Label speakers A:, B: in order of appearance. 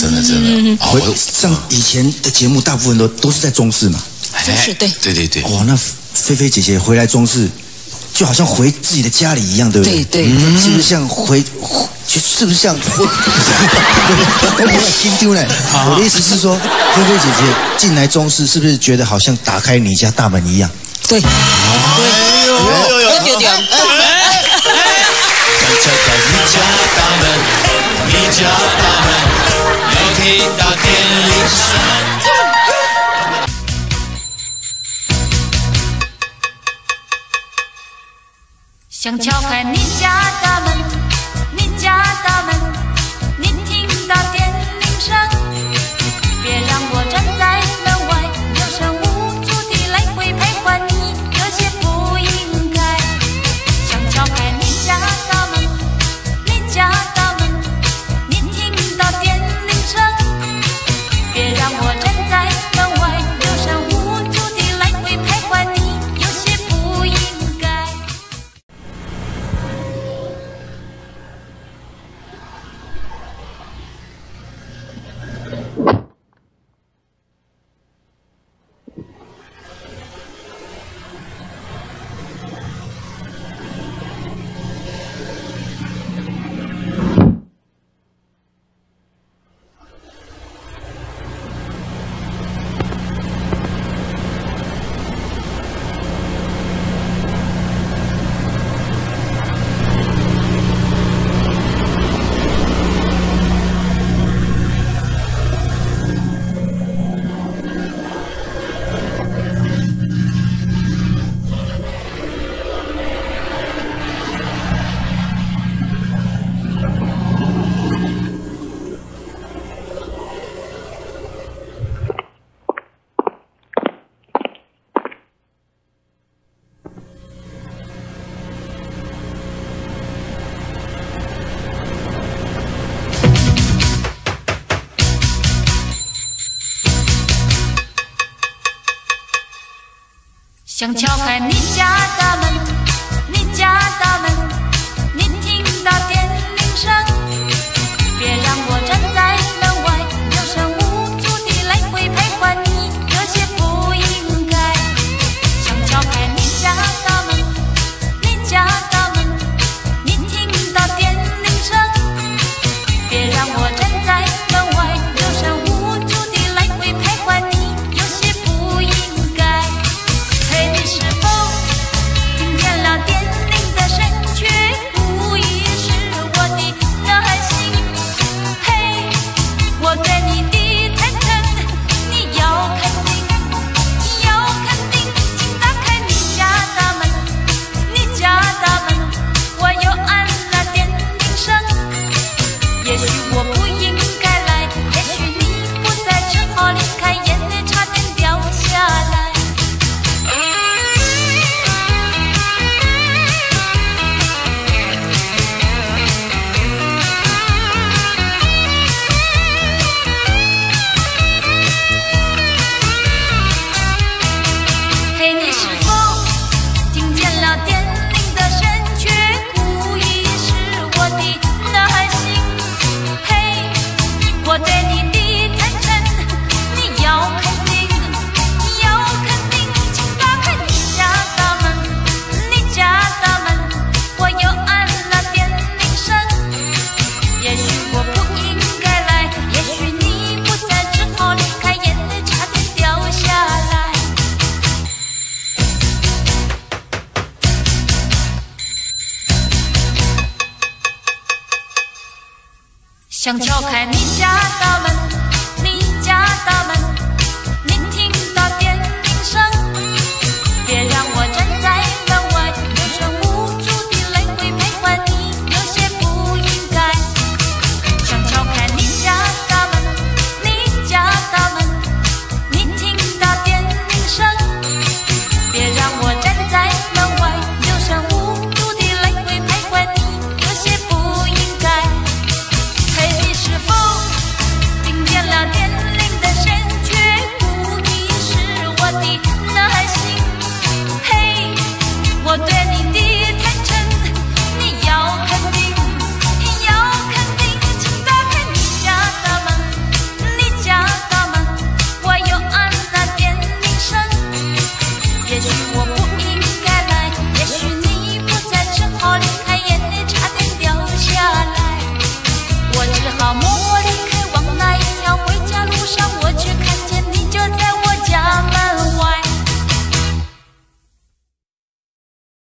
A: 真的真的，
B: 像以前的节目，大部分都都是在中式嘛，
C: 中式对
A: 对对对。
B: 哇，那菲菲姐姐回来中式，就好像回自己的家里一样，对不对？
C: 对对，
B: 是不是像回？是不是像？心丢了。我的意思是说，菲菲姐姐进来中式，是不是觉得好像打开你家大门一样？
C: 对。
A: 没有。
C: 丢丢。
D: 打开你家大门，你家大门。想敲开你家大门。想敲开你家大门你家大可我不想敲开你家大门。